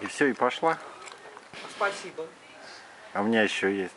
И все, и пошла. Спасибо. А у меня еще есть.